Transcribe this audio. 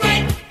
great